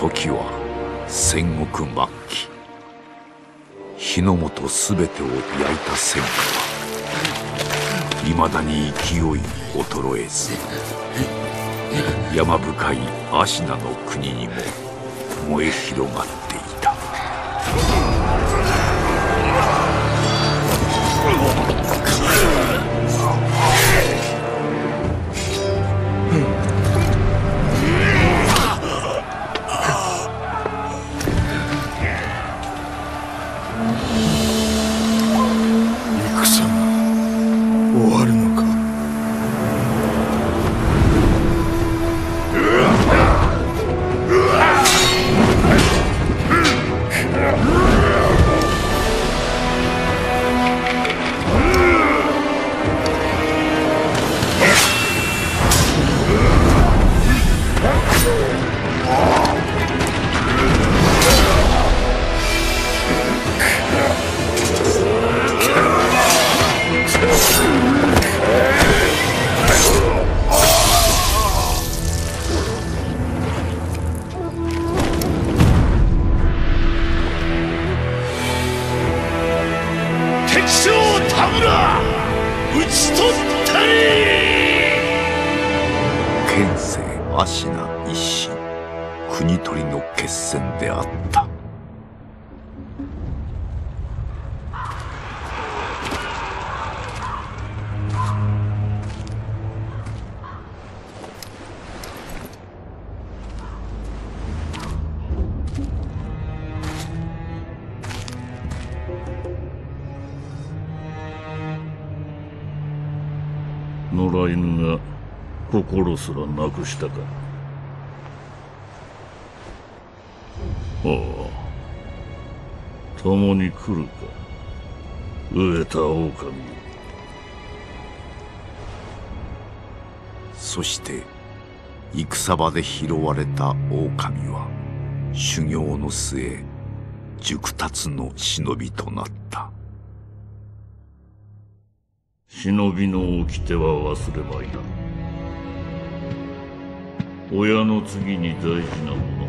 時は戦国末期。日の本全てを焼いた戦火はいまだに勢い衰えず山深い芦名の国にも燃え広がっていた。心すらなくしたか。ああ。共に来るか。飢えた狼。そして戦場で拾われた狼は修行の末熟達の忍びとなった。忍びの掟は忘れまいな。親の次に大事なもの。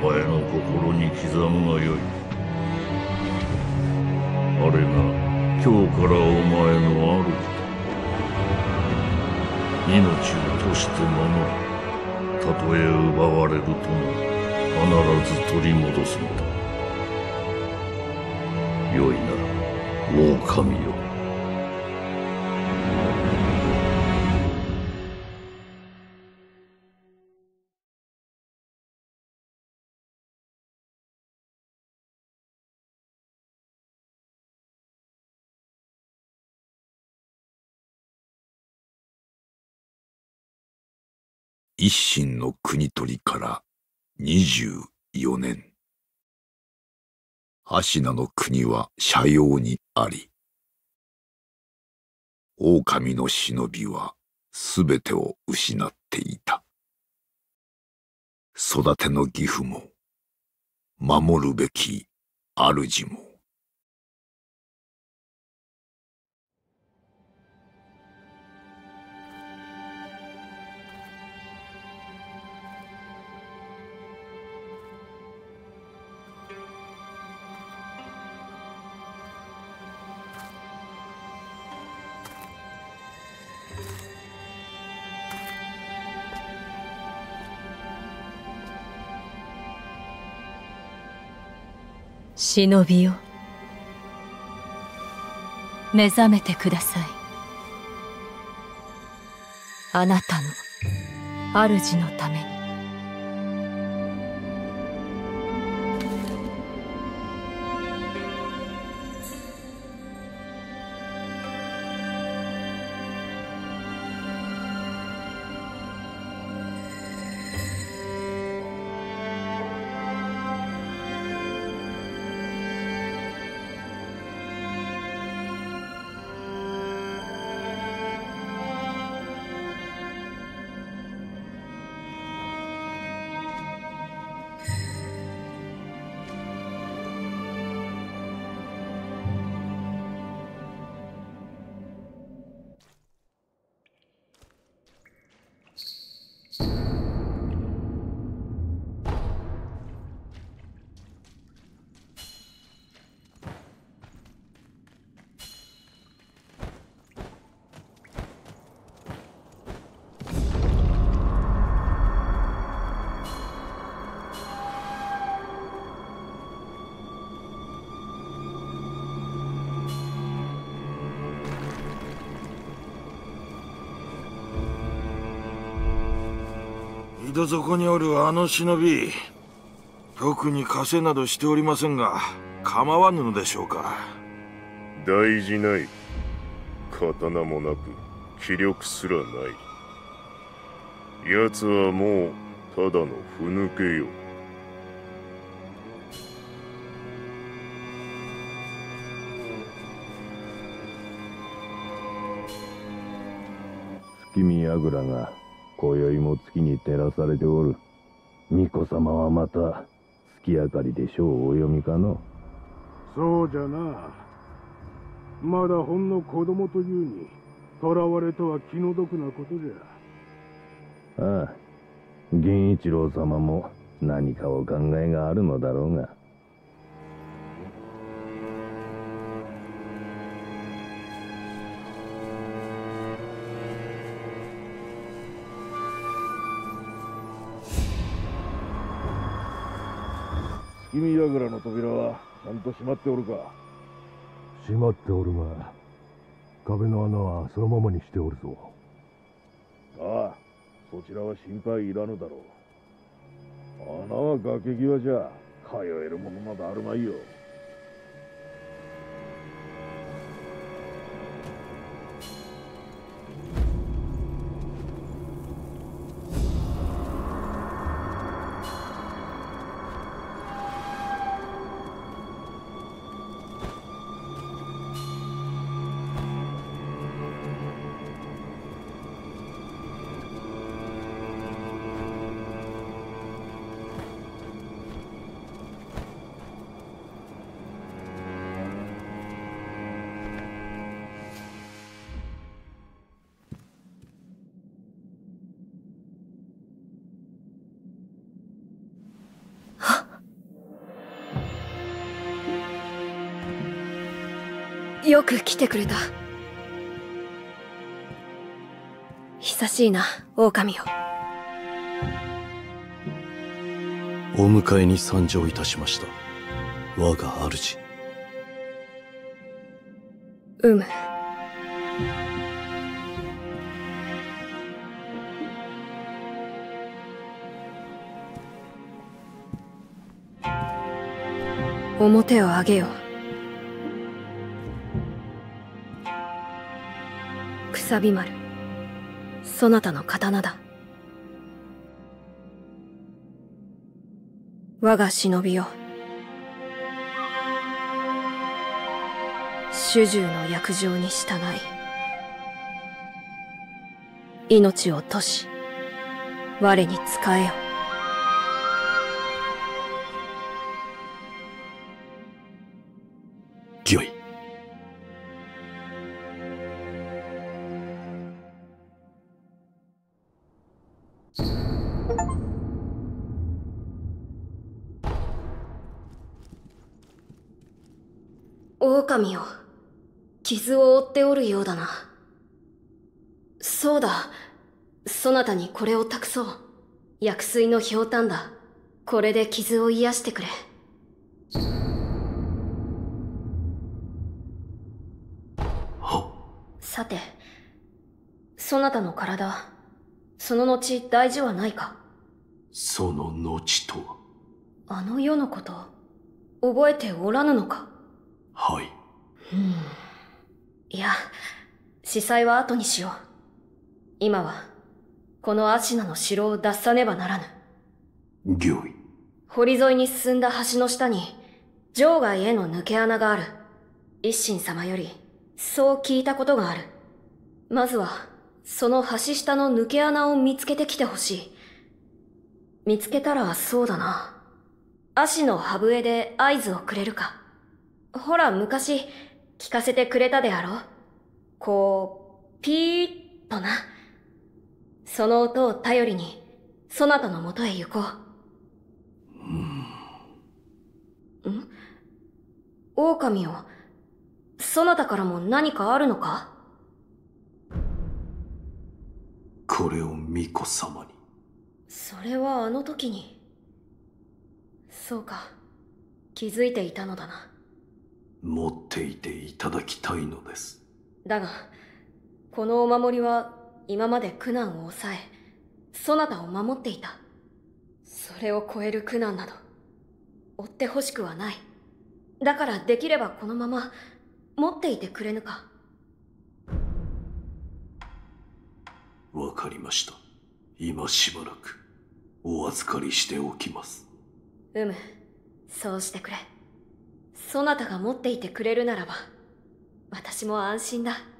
お前の心に刻むがよい。あれが今日からお前の主だ。命を賭して守る。たとえ奪われるとも必ず取り戻すのだ。よいな狼よ一心の国取りから24年。芦名の国は斜陽にあり狼の忍びはすべてを失っていた。育ての義父も守るべき主も忍びよ。目覚めてください。あなたの主のために。井戸底におるあの忍び特に枷などしておりませんが構わぬのでしょうか。大事ない。刀もなく気力すらない。奴はもうただのふぬけよ。月見櫓が今宵も月に照らされておる。巫女様はまた月明かりで書をお読みかの？そうじゃな。まだほんの子供というに囚われとは気の毒なことじゃ。ああ。源一郎様も何かお考えがあるのだろうが月見櫓の扉はちゃんと閉まっておるか？閉まっておるが壁の穴はそのままにしておるぞ。ああそちらは心配いらぬだろう。穴は崖際じゃ通えるものなどあるまいよよく来てくれた。久しいな、狼よ。お迎えに参上いたしました。我が主。うむ。表を上げよ。くサビ丸。そなたの刀だ。我が忍びよ。主従の約定に従い、命を賭し、我に仕えよ。狼よ。傷を負っておるようだな。そうだ。そなたにこれを託そう。薬水のひょうたんだ。これで傷を癒してくれ。さて、そなたの体、その後大事はないか？その後とは？あの世のこと、覚えておらぬのか？はい。うん。いや、司祭は後にしよう。今は、このアシナの城を脱さねばならぬ。御意。堀沿いに進んだ橋の下に、場外への抜け穴がある。一心様より、そう聞いたことがある。まずは、その橋下の抜け穴を見つけてきてほしい。見つけたらそうだな。足の歯笛で合図をくれるか。ほら、昔、聞かせてくれたであろこう、ピーッとな。その音を頼りに、そなたのもとへ行こう。ん狼よ、そなたからも何かあるのか？これを巫女様に。それはあの時に。そうか。気づいていたのだな。持っていていただきたいのです。だが、このお守りは今まで苦難を抑え、そなたを守っていた。それを超える苦難など、追ってほしくはない。だからできればこのまま、持っていてくれぬか。わかりました。今しばらく、お預かりしておきます。うむ、そうしてくれ。そなたが持っていてくれるならば、私も安心だ。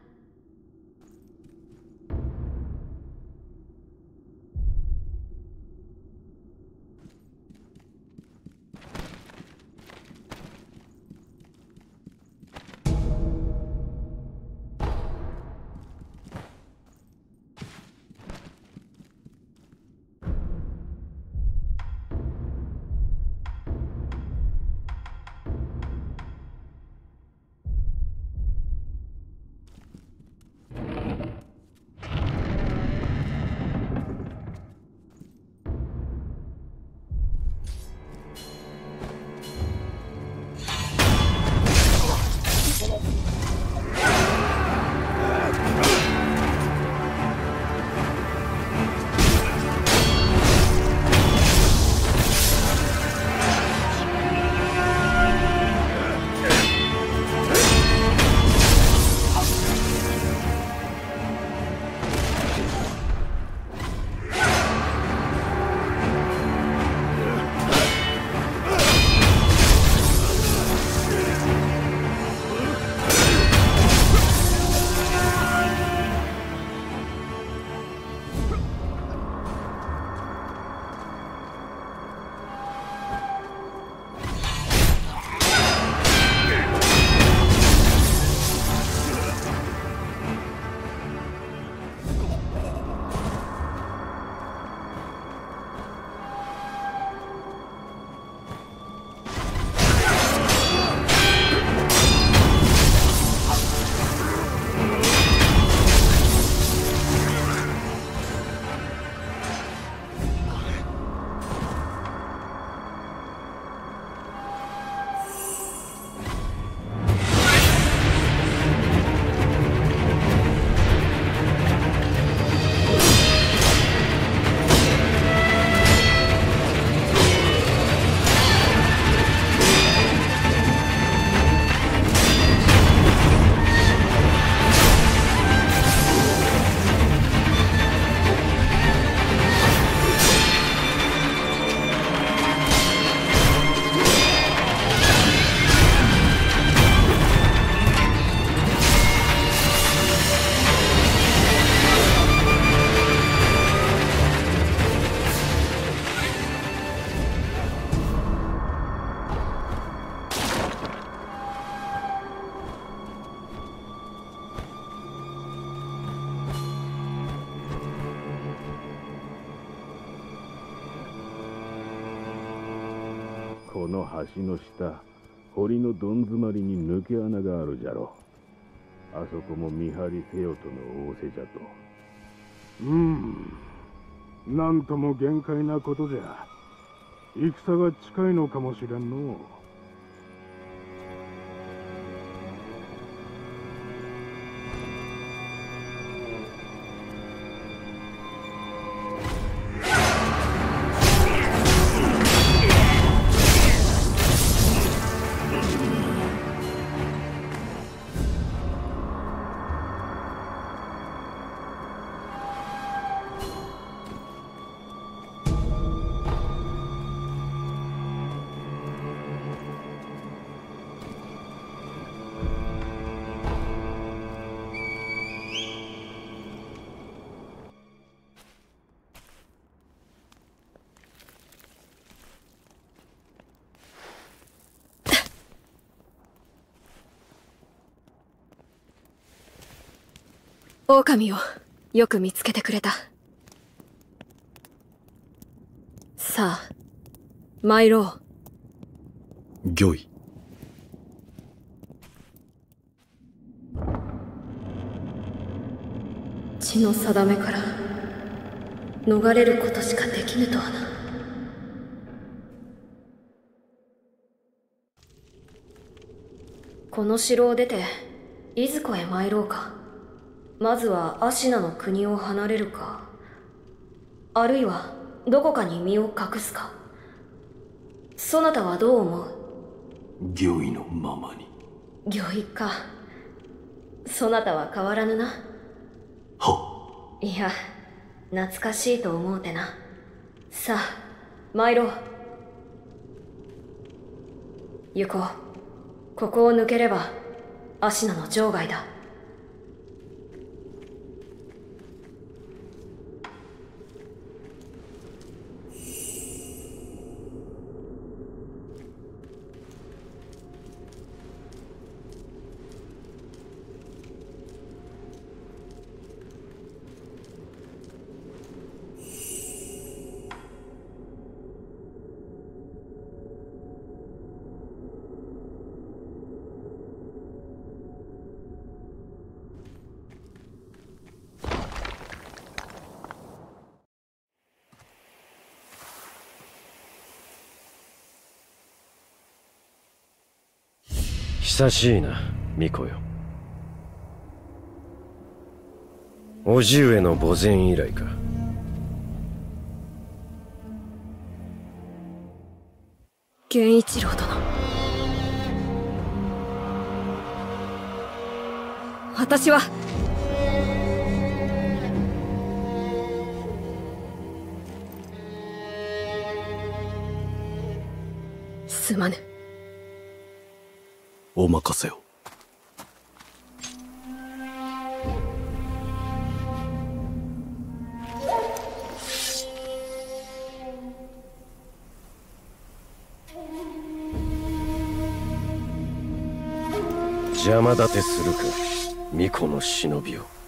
の下堀のどん詰まりに抜け穴があるじゃろあそこも見張りせよとの仰せじゃと。うん。なんとも限界なことじゃ。戦が近いのかもしれんのう。狼をよく見つけてくれた。さあ、参ろう。御意。血の定めから逃れることしかできぬとはな。この城を出て、いずこへ参ろうか。まずはアシナの国を離れるか。あるいはどこかに身を隠すか。そなたはどう思う？御意のままに。御意か。そなたは変わらぬな。はいや懐かしいと思うてな。さあ参ろう。行こう。ここを抜ければアシナの場外だ久しいな巫女よ。叔父上の墓前以来か。源一郎殿。私はお任せを。邪魔立てするか巫女の忍びを。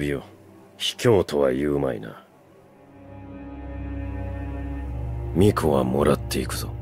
びよ。卑怯とは言うまいな。巫女はもらっていくぞ。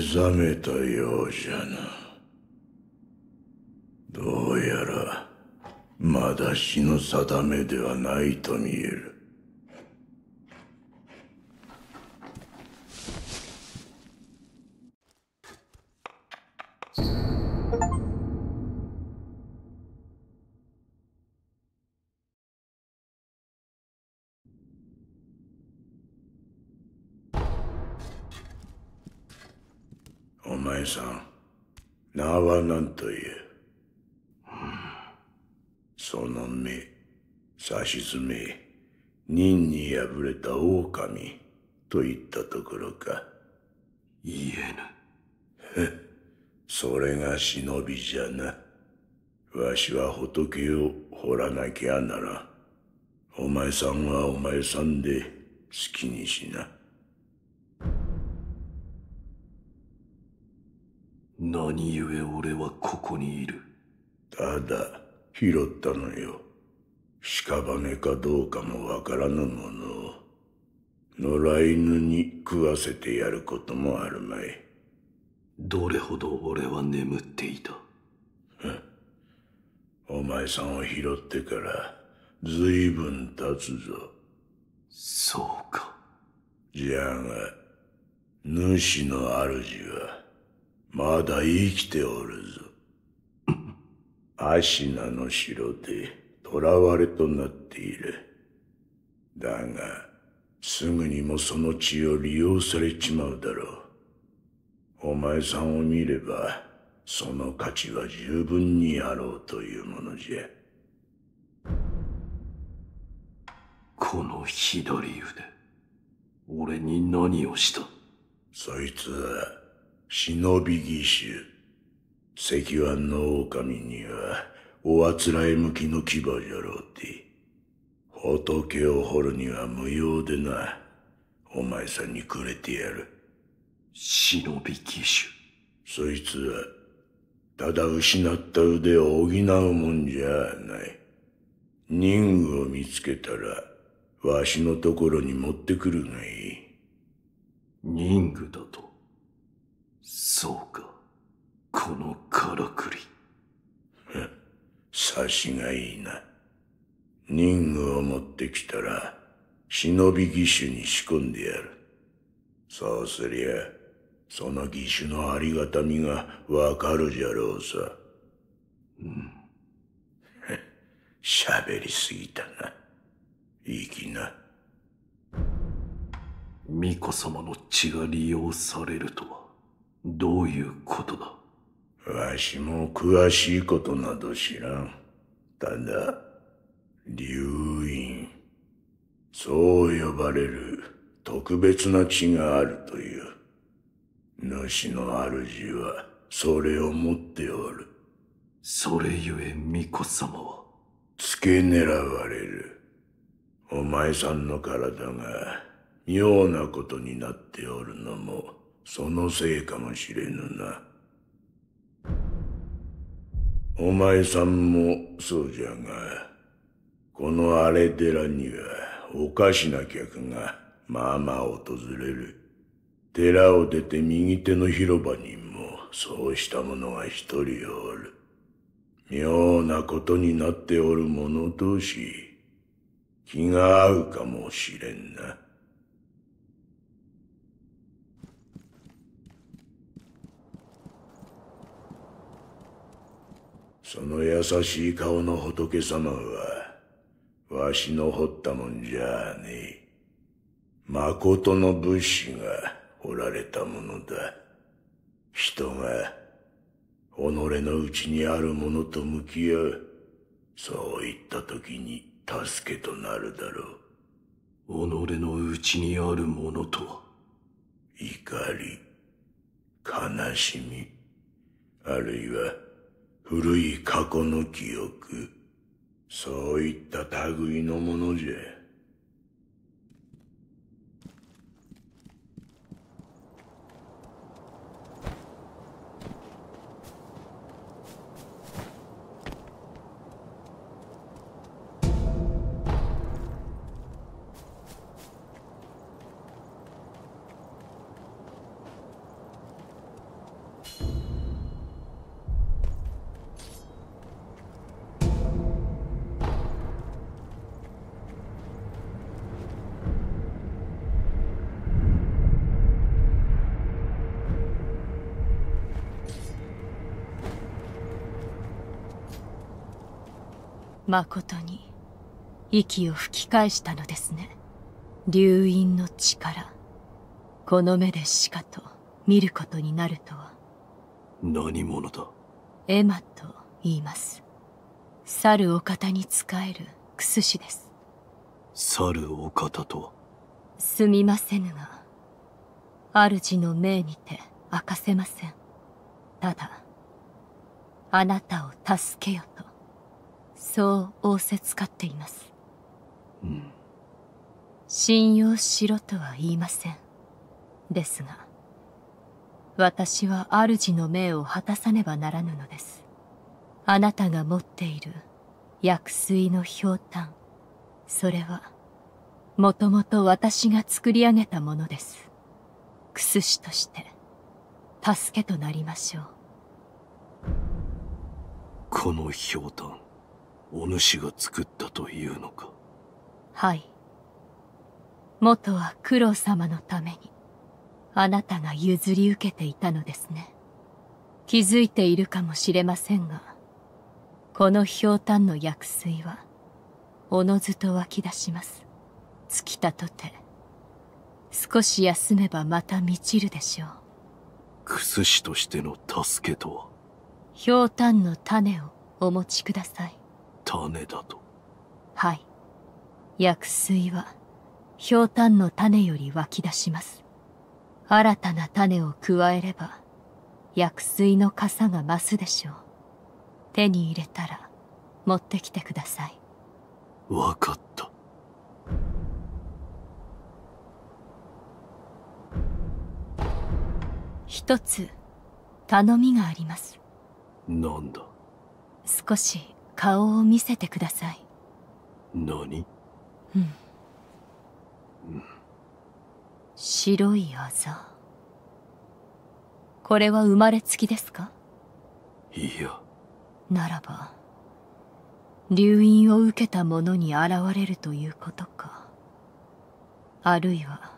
覚めたようじゃな。どうやらまだ死の定めではないと見える。さしずめ任に敗れた狼といったところか。言えぬ。それが忍びじゃな。わしは仏を掘らなきゃならん。お前さんはお前さんで好きにしな。何故俺はここにいる？ただ拾ったのよ屍かどうかもわからぬものを野良犬に食わせてやることもあるまい。どれほど俺は眠っていた？お前さんを拾ってから随分経つぞ。そうか。じゃが主の主はまだ生きておるぞ。アシナの城で囚われとなっている。だがすぐにもその血を利用されちまうだろう。お前さんを見ればその価値は十分にあろうというものじゃ。この左腕俺に何をした？そいつは忍び義手。石腕の狼にはおあつらえ向きの牙じゃろうて。仏を掘るには無用でな。お前さんにくれてやる。忍び義手。そいつはただ失った腕を補うもんじゃない。任具を見つけたらわしのところに持ってくるがいい。任具だと。そうかこのからくり察しがいい。な任具を持ってきたら忍び義手に仕込んでやる。そうすりゃその義手のありがたみがわかるじゃろうさ。うん。喋りすぎたな。いい気な。巫女様の血が利用されるとはどういうことだ？わしも詳しいことなど知らんただ。流院。そう呼ばれる。特別な血があるという。主の主はそれを持っておる。それゆえ巫女様は。付け狙われる。お前さんの体が妙なことになっておるのもそのせいかもしれぬな。お前さんもそうじゃが、この荒れ寺にはおかしな客がまあまあ訪れる。寺を出て右手の広場にもそうした者が一人おる。妙なことになっておる者同士、気が合うかもしれんな。その優しい顔の仏様は、わしの掘ったもんじゃねえ。誠の仏師がおられたものだ。人が、己の内にあるものと向き合う。そういった時に助けとなるだろう。己の内にあるものとは怒り、悲しみ、あるいは古い過去の記憶、そういった類のものじゃ。誠に息を吹き返したのですね。流因の力。この目でしかと見ることになるとは。何者だ？エマと言います。猿お方に仕えるクス氏です。猿お方とは？すみませぬが主の命にて明かせません。ただあなたを助けよとそう仰せつかっています。うん。信用しろとは言いません。ですが私は主の命を果たさねばならぬのです。あなたが持っている薬水のひょうたん。それはもともと私が作り上げたものです。クス師として助けとなりましょう。このひょうたんお主が作ったというのか？はい。元は九郎様のためにあなたが譲り受けていたのですね。気づいているかもしれませんがこのひょうたんの薬水はおのずと湧き出します。尽きたとて少し休めばまた満ちるでしょう。クス師としての助けとは？ひょうたんの種をお持ちください種だと。はい。薬水はひょうたんの種より湧き出します。新たな種を加えれば薬水の傘が増すでしょう。手に入れたら持ってきてください。わかった。一つ頼みがあります。なんだ？少し顔を見せてください。何？うん、うん、白いあざ。これは生まれつきですか？いや。ならば留飲を受けた者に現れるということか。あるいは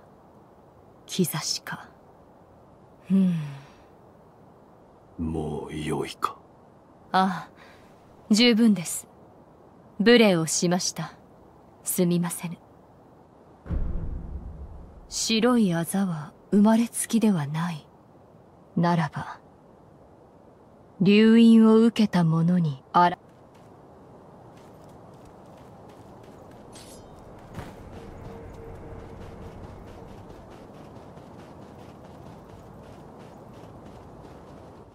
兆しか。うん。もう良いか。ああ十分です。無礼をしました。すみませぬ。白いあざは生まれつきではない。ならば留飲を受けた者にあら。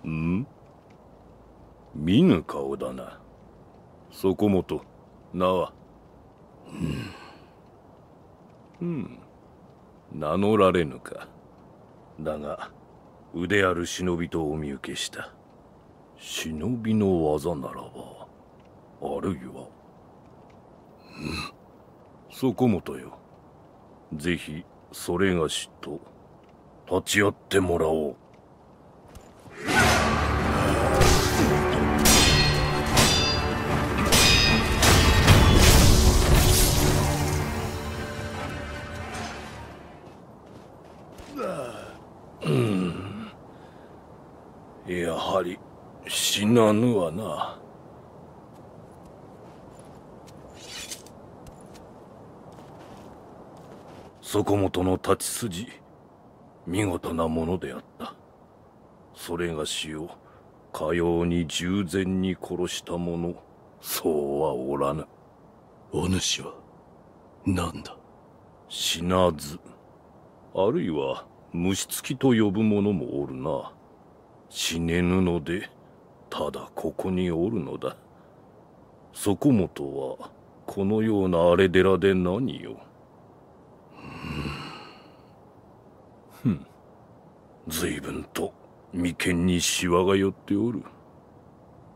ん？見ぬ顔だな。そこもと。名は。うん。うん。名乗られぬか。だが腕ある忍びとお見受けした。忍びの技ならばあるいは。うん。そこもとよ。ぜひそれがしと立ち会ってもらおう。はり死なぬわな。そこもとの立ち筋見事なものであった。それがしをかように従前に殺した者そうはおらぬ。お主は何だ？死なずあるいは虫つきと呼ぶ者もおるな死ねぬのでただここにおるのだ。そこもとはこのような荒れ寺で何よ。ふん。随分と眉間にシワが寄っておる。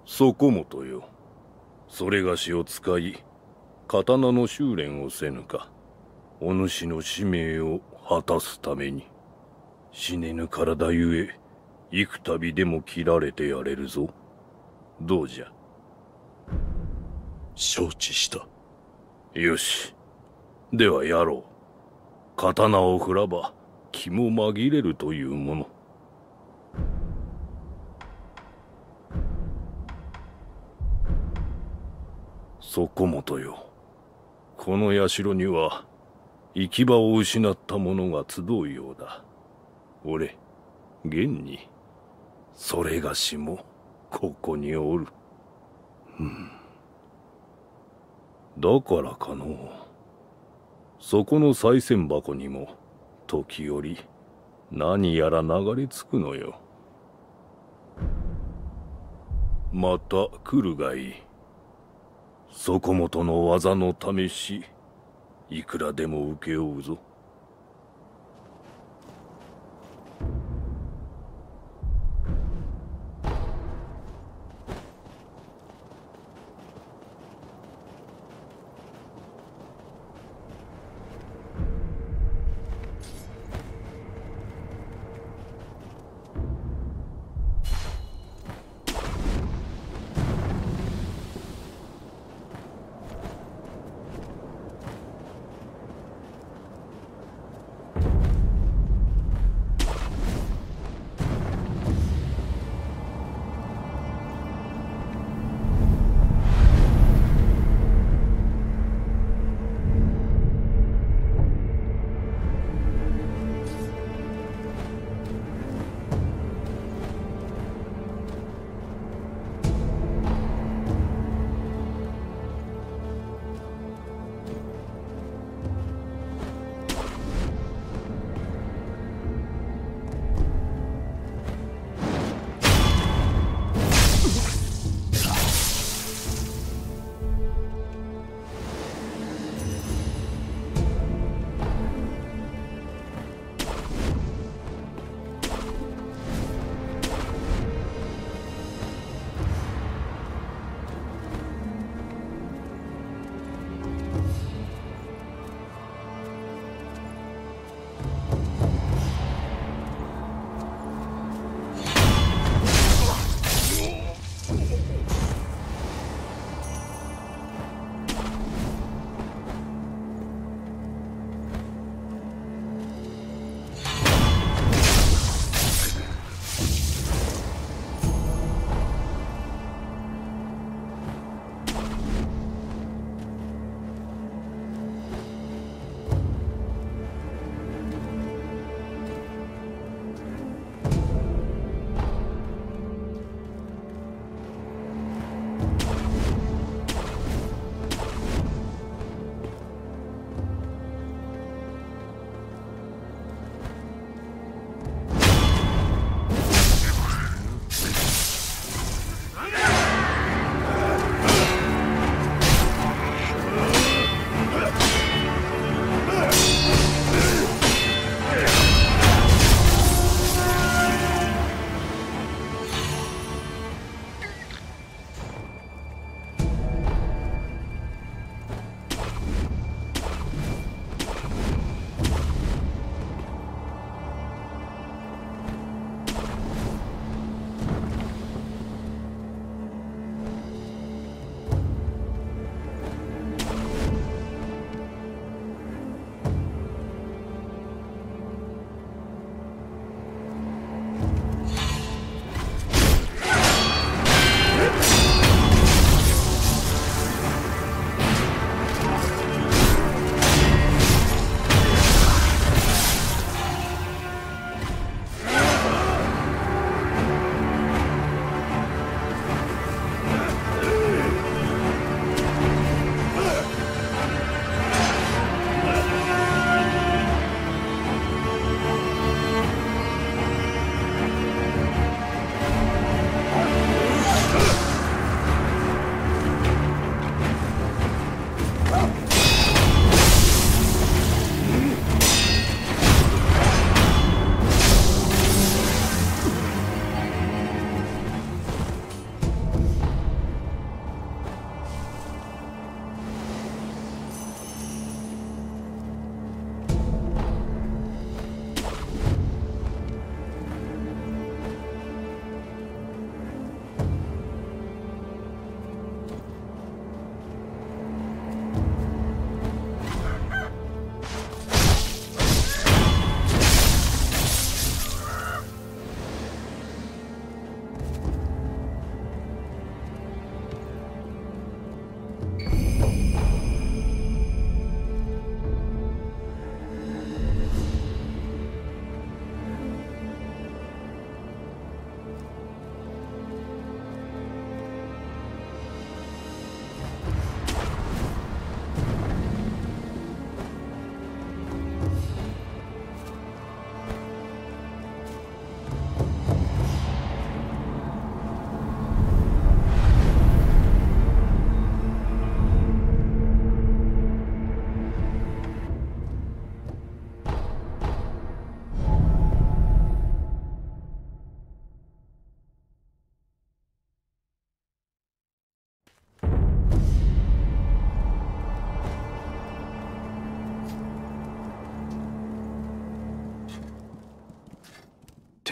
そこもとよ。それがしを使い刀の修練をせぬかお主の使命を果たすために。死ねぬ体ゆえ幾度でも切られてやれるぞ。どうじゃ？承知した。よし。ではやろう。刀を振らば気も紛れるというもの。そこもとよ。この社には行き場を失った者が集うようだ。俺現に。それがしもここにおる。うん。だからかのそこの賽銭箱にも時折何やら流れ着くのよ。また来るがいい。そこもとの技の試しいくらでも請け負うぞ。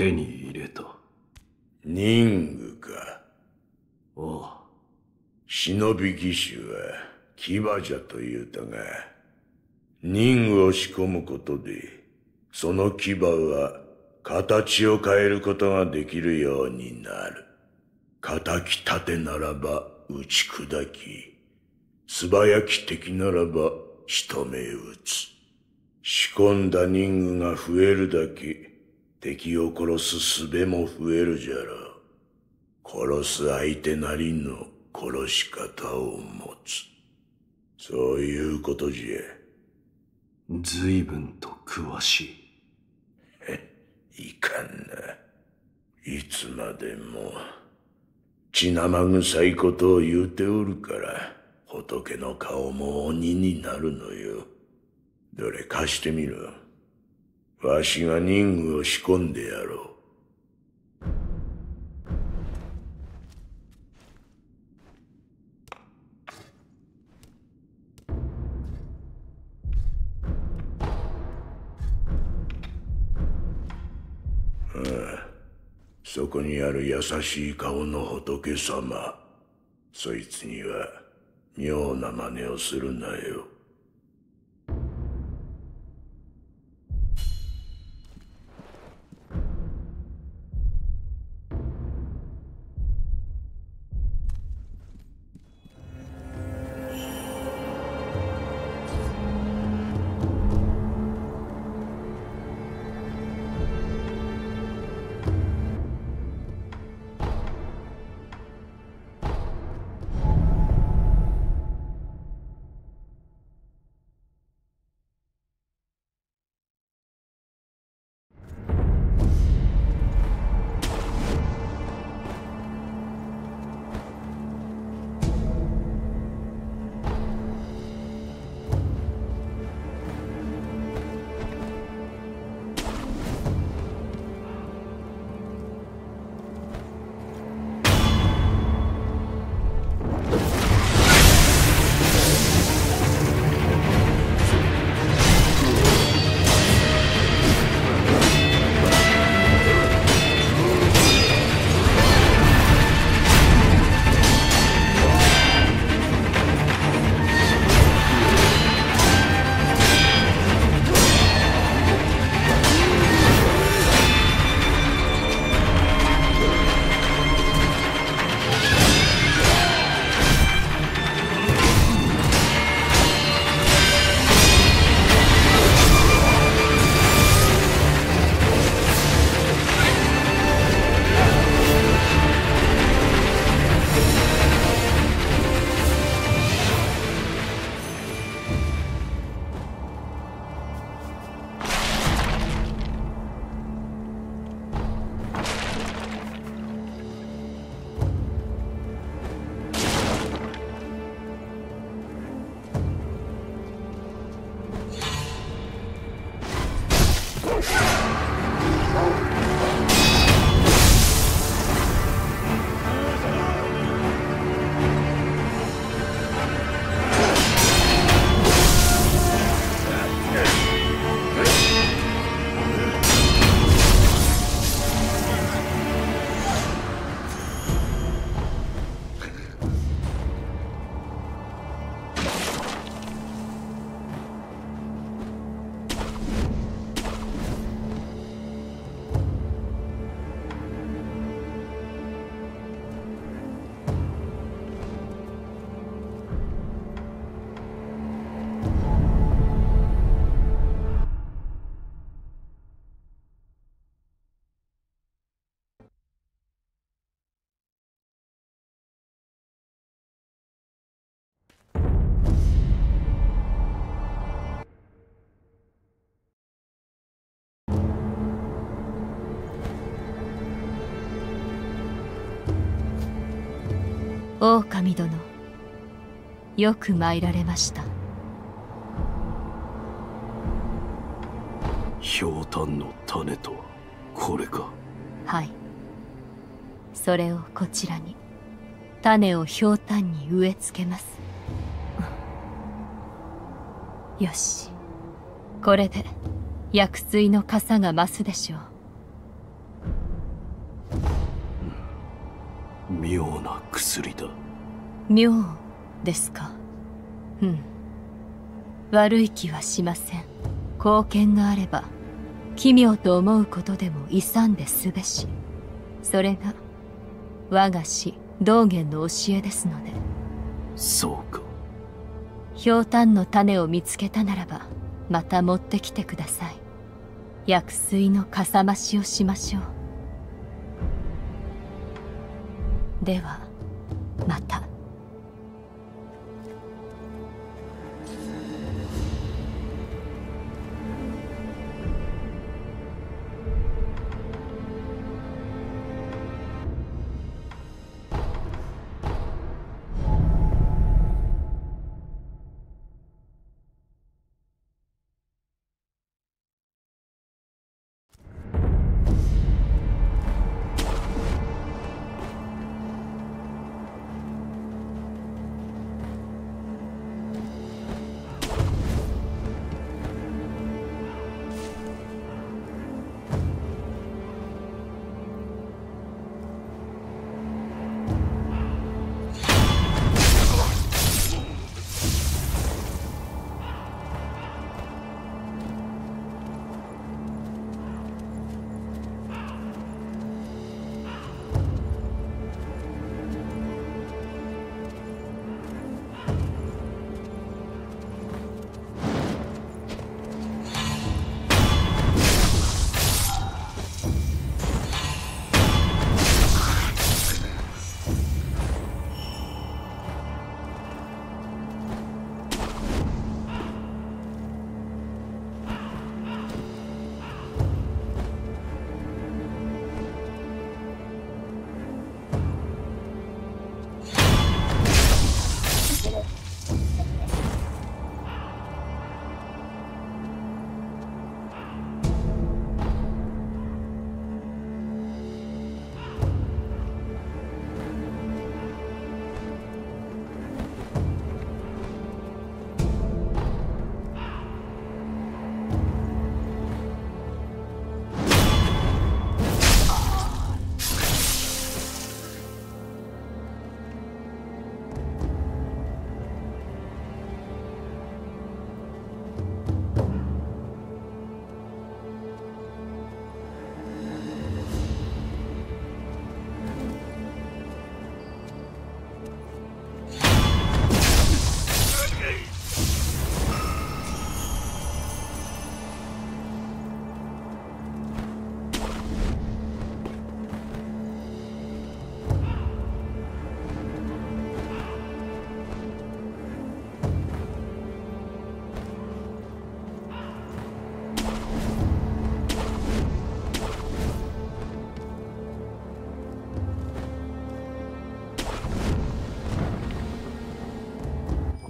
手に入れた。人具か。ああ。忍び義手は牙じゃと言うたが、人具を仕込むことで、その牙は形を変えることができるようになる。仇き立てならば打ち砕き、素早き敵ならば仕留め撃つ。仕込んだ人具が増えるだけ、敵を殺す術も増えるじゃろう。殺す相手なりの殺し方を持つ。そういうことじゃ。随分と詳しい。いかんな。いつまでも血生臭いことを言うておるから、仏の顔も鬼になるのよ。どれ貸してみろ。わしが人具を仕込んでやろう。ああそこにある優しい顔の仏様。そいつには妙な真似をするなよ。狼殿。よく参られました。ひょうたんの種とはこれか？はい。それをこちらに。種をひょうたんに植え付けます。よし。これで薬水の傘が増すでしょう妙な薬だ。妙ですか。うん。悪い気はしません。貢献があれば奇妙と思うことでも勇んですべし。それが我が師道元の教えですので。そうか。ひょうたんの種を見つけたならばまた持ってきてください。薬水のかさ増しをしましょうではまた。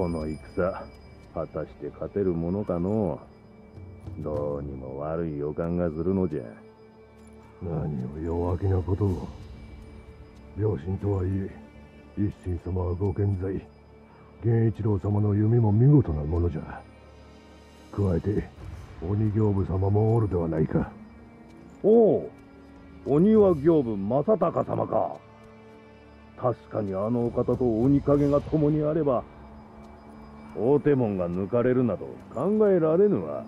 この戦果たして勝てるものかの？どうにも悪い予感がするのじゃ。何を弱気なことを。両親とはいえ一心様はご健在。源一郎様の弓も見事なものじゃ。加えて鬼行部様もおるではないか。おお鬼は行部正隆様か。確かにあのお方と鬼影が共にあれば大手門が抜かれるなど考えられぬわ。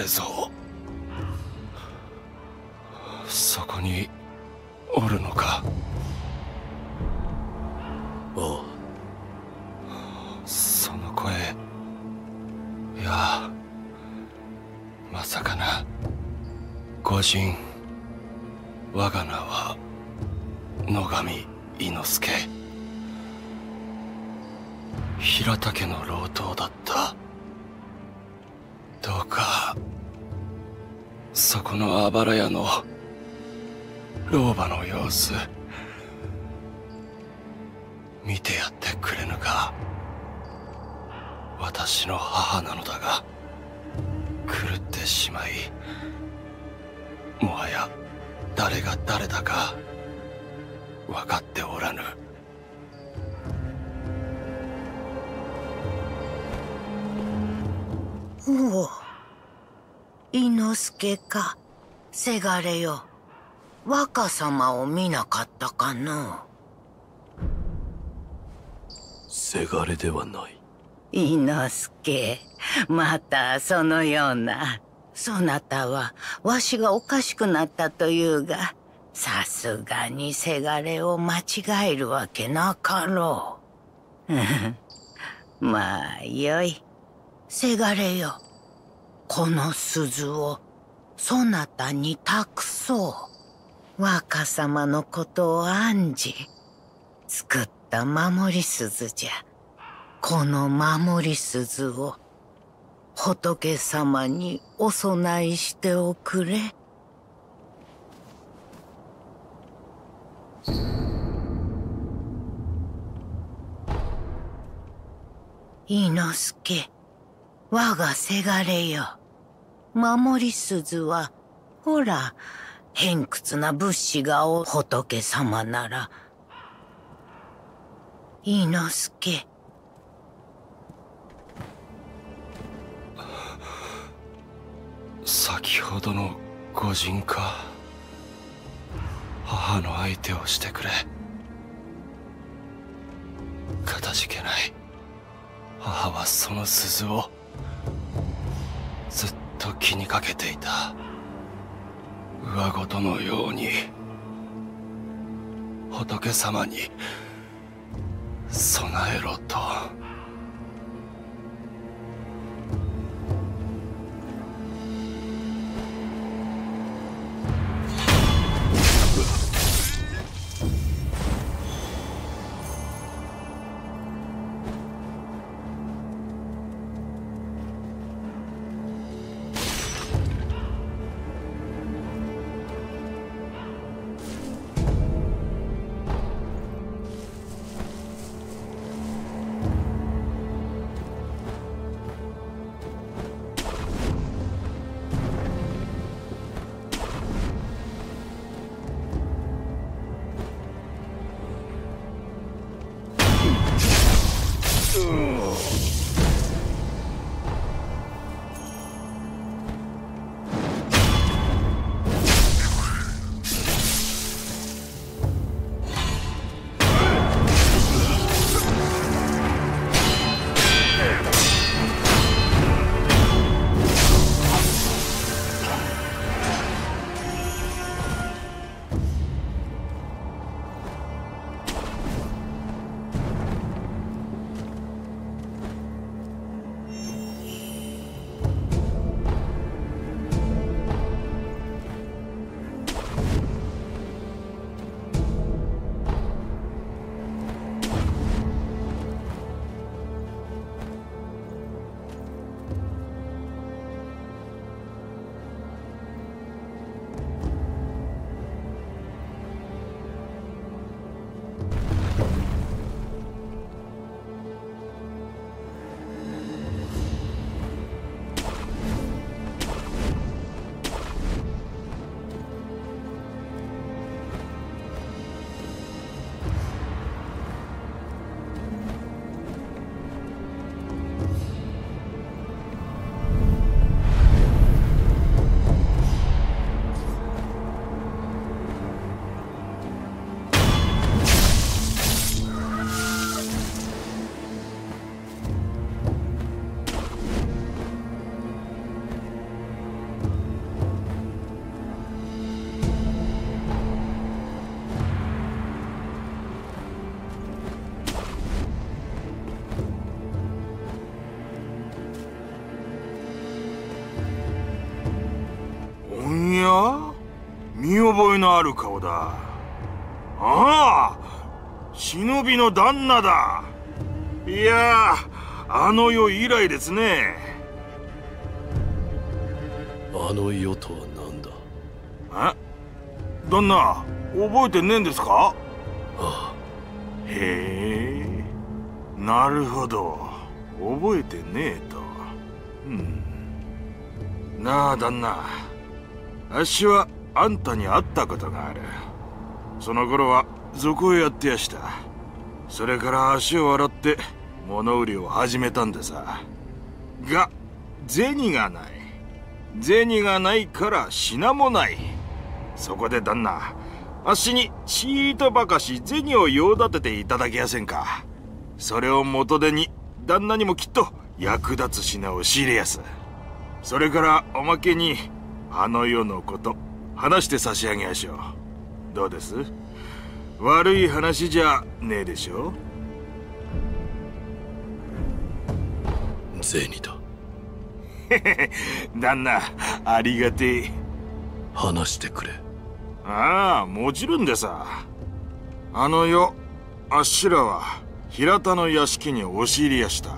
誰ぞ。そこにおるのか。ああその声。いやまさかな。御人我が名は。野上伊之助。平田家の老あばら屋の老婆の様子見てやってくれぬか私の母なのだが狂ってしまいもはや誰が誰だか分かっておらぬ。おお伊之助か。せがれよ。若様を見なかったかの。せがれではない。伊之助。またそのような。そなたはわしがおかしくなったというがさすがにせがれを間違えるわけなかろう。まあよい。せがれよ。この鈴をそなたに託そう若様のことを案じ作った守り鈴じゃこの守り鈴を仏様にお供えしておくれ。伊之助、我がせがれよ。守り鈴は、ほら、偏屈な物資がお仏様なら。伊之助。先ほどの御人か母の相手をしてくれかたじけない母はその鈴をずっと気にかけていた上ごとのように仏様に備えろと。覚えのある顔だ。ああ忍びの旦那だ。いやあの世以来ですね。あの世とは何だ？え？旦那覚えてねえんですか？ああ。へえ。なるほど。覚えてねえと。うん。なあ旦那。あっしはあんたに会ったことがある。その頃は賊をやってやした。それから足を洗って物売りを始めたんでさ。が銭がない。銭がないから品もない。そこで旦那あっしにちーとばかし銭を用立てていただけやせんか。それを元手に旦那にもきっと役立つ品を仕入れやす。それからおまけにあの世のこと。話して差し上げやしょう。どうです？悪い話じゃねえでしょ銭だ。旦那ありがてえ。話してくれ。ああもちろんでさあの世あっしらは平田の屋敷に押し入りやした。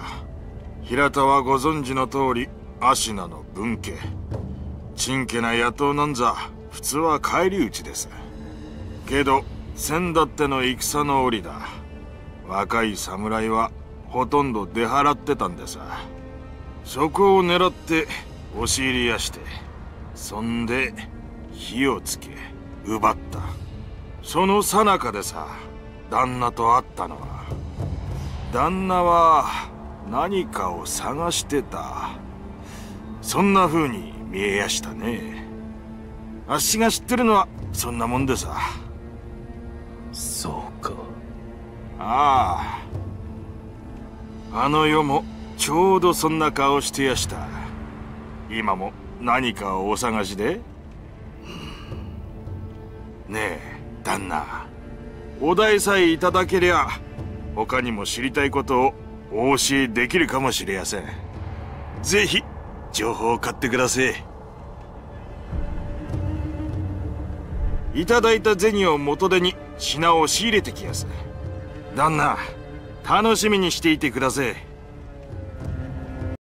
平田はご存知の通り芦名の分家。ちんけな野党なんざ普通は返り討ちです。けど先だっての戦の折だ。若い侍はほとんど出払ってたんでさそこを狙って押し入りやしてそんで火をつけ奪った。その最中でさ旦那と会ったのは。旦那は何かを探してた。そんな風に見えやしたね。あっしが知ってるのはそんなもんでさ。そうか。ああ。あの世もちょうどそんな顔してやした。今も何かをお探しで？ねえ旦那。お題さえいただけりゃ他にも知りたいことをお教えできるかもしれやせん。ぜひ情報を買ってくださいいただいた銭を元手に品を仕入れてきやす。旦那楽しみにしていてください